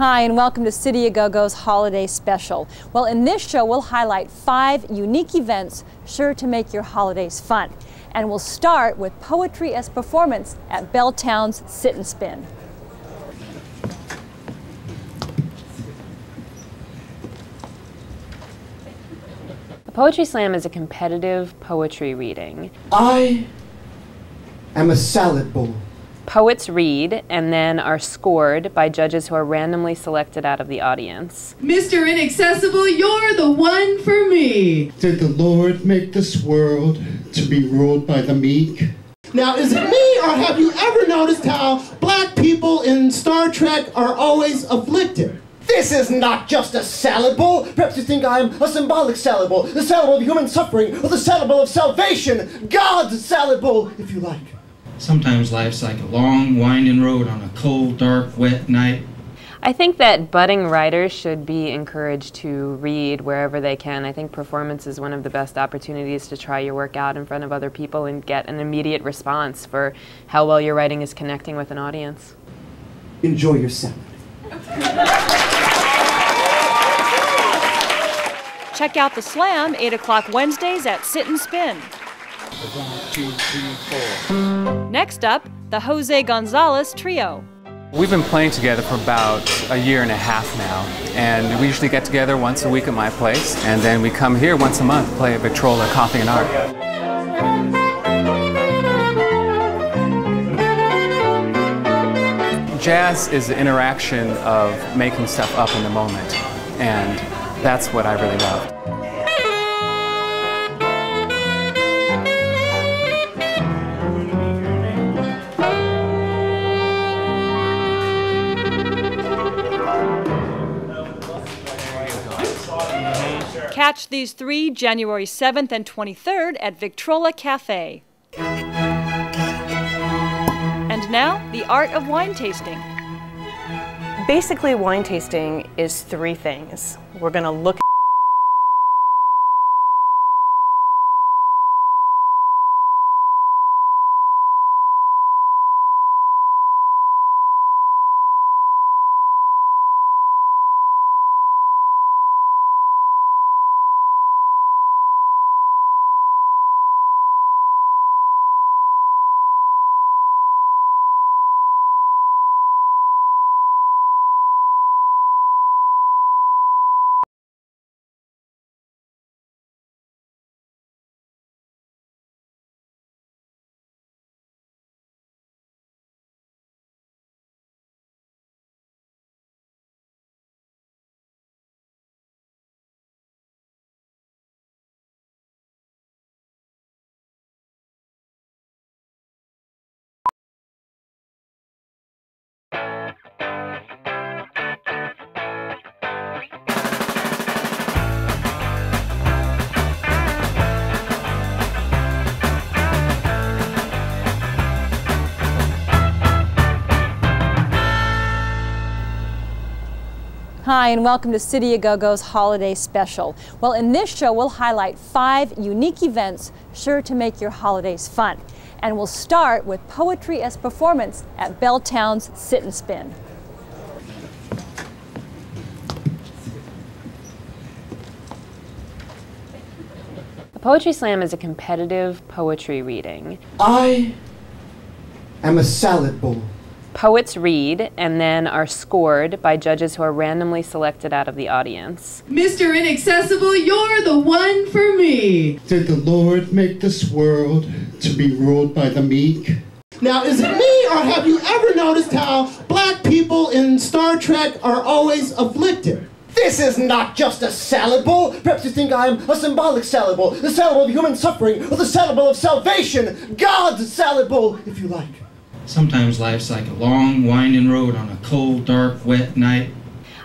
Hi, and welcome to City A Go-Go's Holiday Special. Well, in this show, we'll highlight five unique events sure to make your holidays fun. And we'll start with poetry as performance at Belltown's Sit and Spin. A poetry slam is a competitive poetry reading. I am a salad bowl. Poets read and then are scored by judges who are randomly selected out of the audience. Mr. Inaccessible, you're the one for me. Did the Lord make this world to be ruled by the meek? Now, is it me, or have you ever noticed how black people in Star Trek are always afflicted? This is not just a salad bowl. Perhaps you think I am a symbolic salad bowl, the salad bowl of human suffering, or the salad bowl of salvation, God's salad bowl, if you like. Sometimes life's like a long, winding road on a cold, dark, wet night. I think that budding writers should be encouraged to read wherever they can. I think performance is one of the best opportunities to try your work out in front of other people and get an immediate response for how well your writing is connecting with an audience. Enjoy your salad. Check out the Slam, 8 o'clock Wednesdays at Sit and Spin. One, two, three, four. Next up, the Jose Gonzalez Trio. We've been playing together for about a year and a half now, and we usually get together once a week at my place, and then we come here once a month play at Victrola Coffee and Art. Jazz is the interaction of making stuff up in the moment, and that's what I really love. Catch these three January 7th and 23rd at Victrola Cafe. And now, the art of wine tasting. Basically, wine tasting is three things. We're going to look Hi, and welcome to City A Go-Go's Holiday Special. Well, in this show, we'll highlight five unique events sure to make your holidays fun. And we'll start with poetry as performance at Belltown's Sit and Spin. A poetry slam is a competitive poetry reading. I am a salad bowl. Poets read and then are scored by judges who are randomly selected out of the audience. Mr. Inaccessible, you're the one for me. Did the Lord make this world to be ruled by the meek? Now, is it me, or have you ever noticed how black people in Star Trek are always afflicted? This is not just a salad bowl. Perhaps you think I am a symbolic salad bowl, the salad bowl of human suffering, or the salad bowl of salvation, God's salad bowl, if you like. Sometimes life's like a long, winding road on a cold, dark, wet night.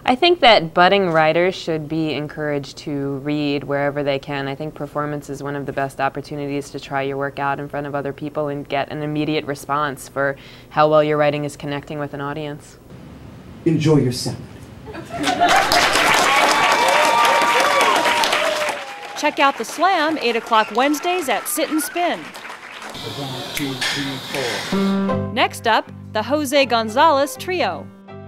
I think that budding writers should be encouraged to read wherever they can. I think performance is one of the best opportunities to try your work out in front of other people and get an immediate response for how well your writing is connecting with an audience. Enjoy your salad. Check out the Slam, 8 o'clock Wednesdays at Sit and Spin. One, two, three, four. Next up, the Jose Gonzalez Trio.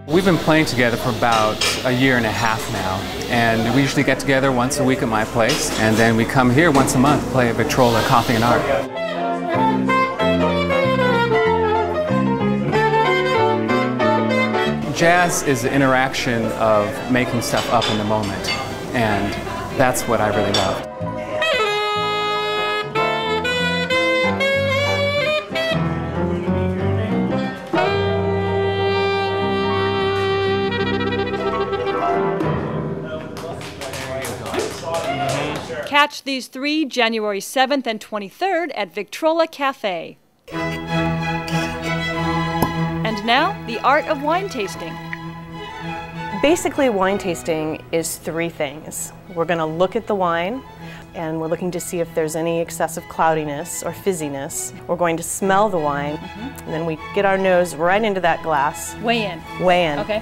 We've been playing together for about a year and a half now, and we usually get together once a week at my place, and then we come here once a month, to play at Victrola Coffee and Art. Jazz is the interaction of making stuff up in the moment, and that's what I really love. Catch these three January 7th and 23rd at Victrola Cafe. And now, the art of wine tasting. Basically, wine tasting is three things. We're going to look at the wine and we're looking to see if there's any excessive cloudiness or fizziness. We're going to smell the wine mm-hmm. and then we get our nose right into that glass, Weigh in. weigh in, Okay.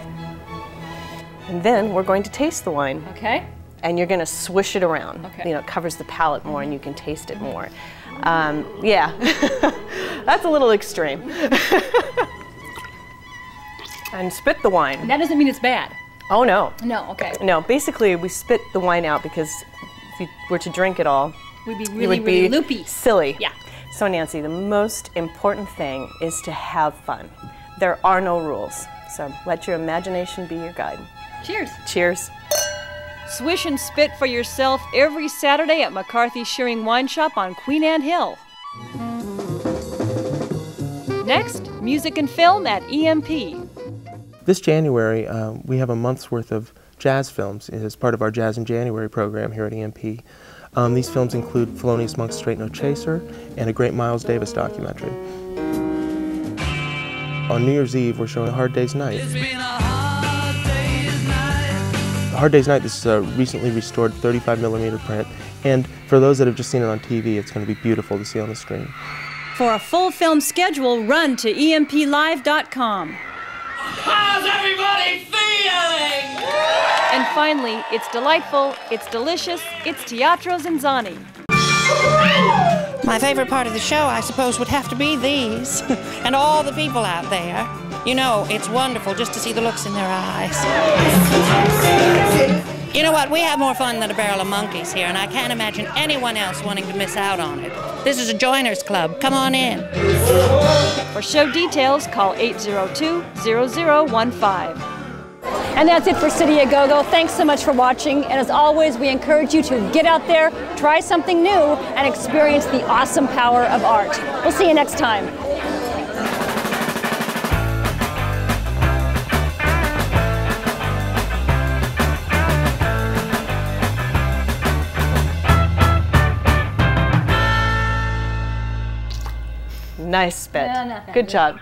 and then we're going to taste the wine. Okay. And you're going to swish it around. Okay. You know, it covers the palate more and you can taste it more. Um, yeah, that's a little extreme. and spit the wine. That doesn't mean it's bad. Oh no, No, okay. no. Basically, we spit the wine out because if you were to drink it all, We'd be really, would be really loopy. silly. Yeah. So Nancy, the most important thing is to have fun. There are no rules. So let your imagination be your guide. Cheers. Cheers. Swish and spit for yourself every Saturday at McCarthy Schiering Wine Shop on Queen Anne Hill. Next, music and film at E EMP. This January, uh, we have a month's worth of jazz films as part of our Jazz in January program here at EMP. Um, these films include Thelonious Monk's Straight No Chaser and a great Miles Davis documentary. On New Year's Eve, we're showing a Hard Day's Night. Hard Day's Night, this is a recently restored 35 millimeter print, and for those that have just seen it on TV, it's going to be beautiful to see on the screen. For a full film schedule, run to E emplive.com. How's everybody feeling? And finally, it's delightful, it's delicious, it's Teatro ZinZanni. My favorite part of the show, I suppose, would have to be these and all the people out there. You know, it's wonderful just to see the looks in their eyes. You know what? We have more fun than a barrel of monkeys here, and I can't imagine anyone else wanting to miss out on it. This is a joiners club. Come on in. For show details, call 802 0015. And that's it for City A Go-Go. Thanks so much for watching. And as always, we encourage you to get out there, try something new, and experience the awesome power of art. We'll see you next time. Nice spit. Yeah, not bad. Good job.